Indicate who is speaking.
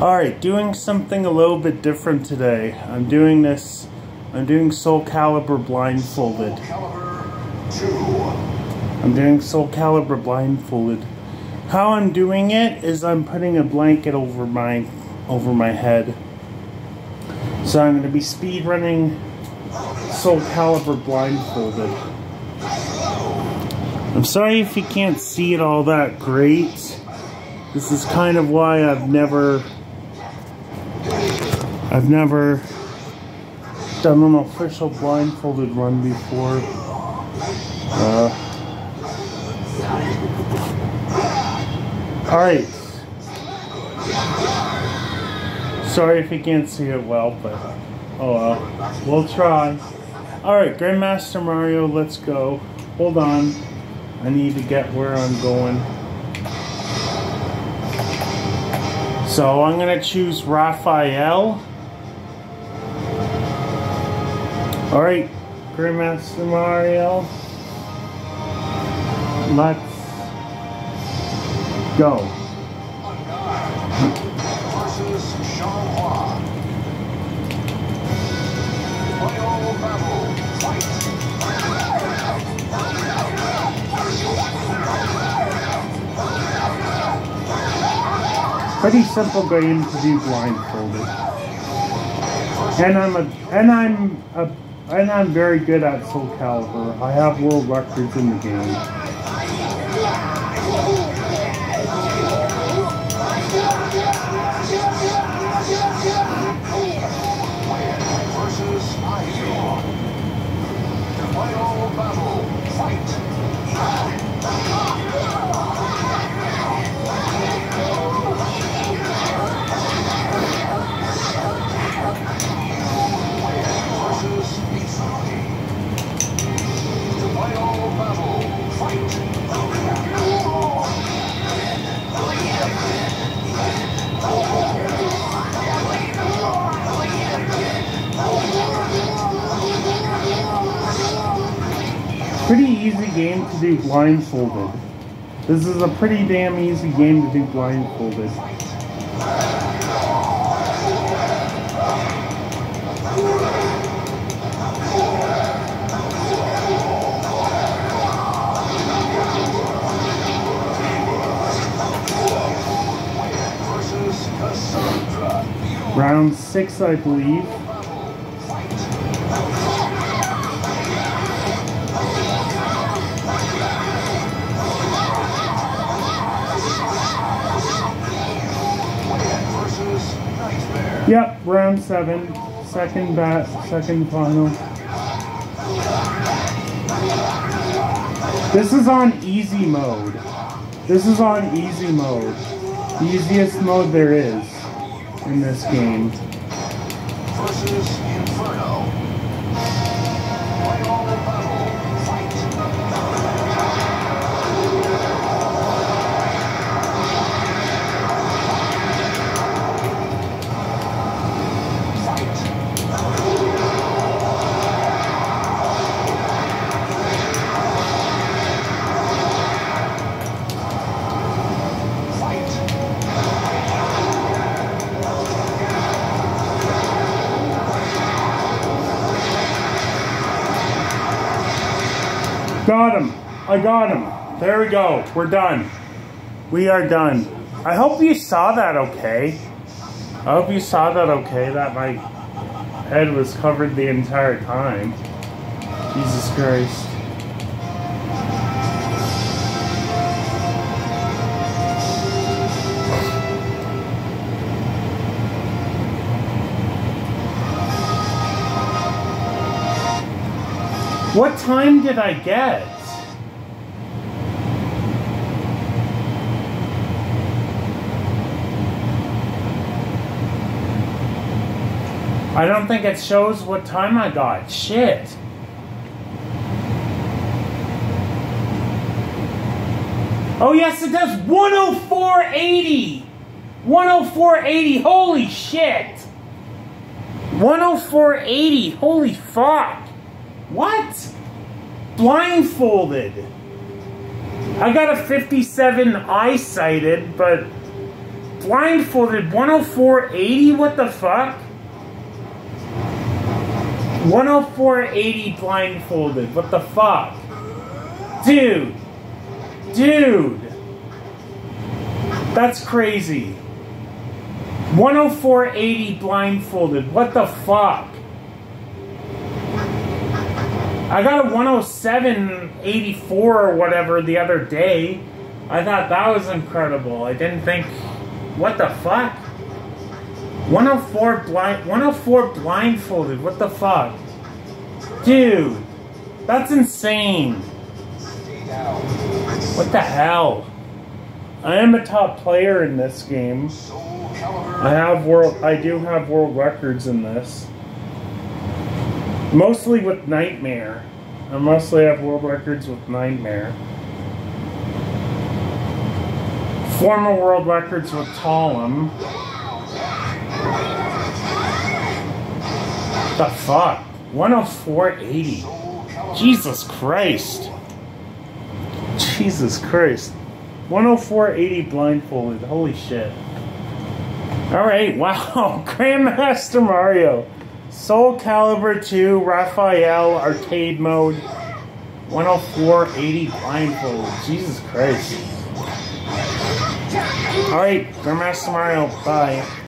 Speaker 1: Alright, doing something a little bit different today. I'm doing this, I'm doing Soul Calibur blindfolded. I'm doing Soul Calibur blindfolded. How I'm doing it is I'm putting a blanket over my, over my head. So I'm going to be speed running Soul Calibur blindfolded. I'm sorry if you can't see it all that great. This is kind of why I've never I've never done an official blindfolded run before. Uh, Alright. Sorry if you can't see it well, but oh well. We'll try. Alright, Grandmaster Mario, let's go. Hold on. I need to get where I'm going. So I'm going to choose Raphael. Alright, Grandmaster Mario. Let's go. Pretty simple game to do blindfolded. And I'm a and I'm a and I'm very good at Soul Calibur. I have world records in the game. Pretty easy game to do blindfolded. This is a pretty damn easy game to do blindfolded. Round six, I believe. Yep, round seven. Second bat, second final. This is on easy mode. This is on easy mode. The easiest mode there is in this game.
Speaker 2: Versus Inferno.
Speaker 1: Got him. I got him. There we go. We're done. We are done. I hope you saw that okay. I hope you saw that okay, that my head was covered the entire time. Jesus Christ. What time did I get? I don't think it shows what time I got. Shit. Oh yes it does 104.80 104.80 holy shit 104.80 holy fuck what? Blindfolded. I got a 57 eye sighted, but blindfolded 104.80. What the fuck? 104.80 blindfolded. What the fuck? Dude. Dude. That's crazy. 104.80 blindfolded. What the fuck? I got a 107.84 or whatever the other day. I thought that was incredible. I didn't think. What the fuck? 104 blind 104 blindfolded. What the fuck? Dude, that's insane. What the hell? I am a top player in this game. I have world I do have world records in this. Mostly with Nightmare. I mostly have world records with Nightmare. Former world records with Talim. The fuck? 104.80. Jesus Christ. Jesus Christ. 104.80 blindfolded. Holy shit. Alright, wow. Grandmaster Mario. Soul Calibur 2, Raphael, arcade mode. 104.80 Blindfold. Jesus Christ. Alright, Grandmaster Mario, bye.